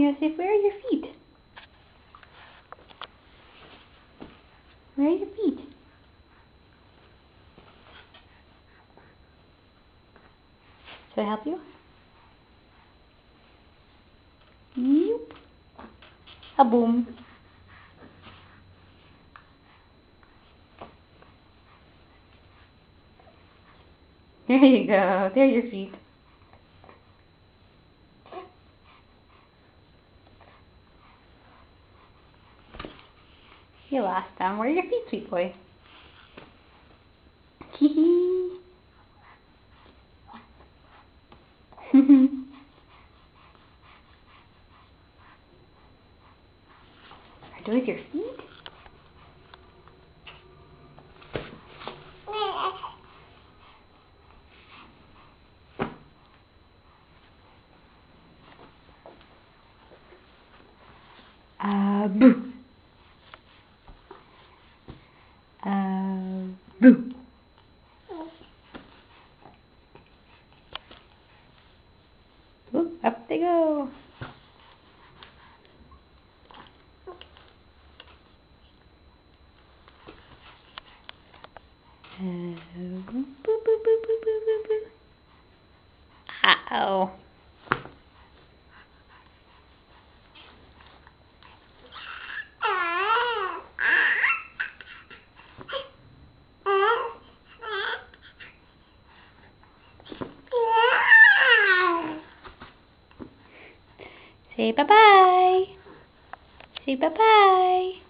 Yosef. Where are your feet? Where are your feet? Should I help you? Nope. A boom. There you go. There are your feet. You lost them. Where are your feet, sweet boy? Hee hee. Are those your feet? Uh, boo. Uh, boo. Oop, up they go. Uh, boo, boo, boo, boo, boo, boo, boo. Uh-oh. Say bye-bye. Say bye-bye.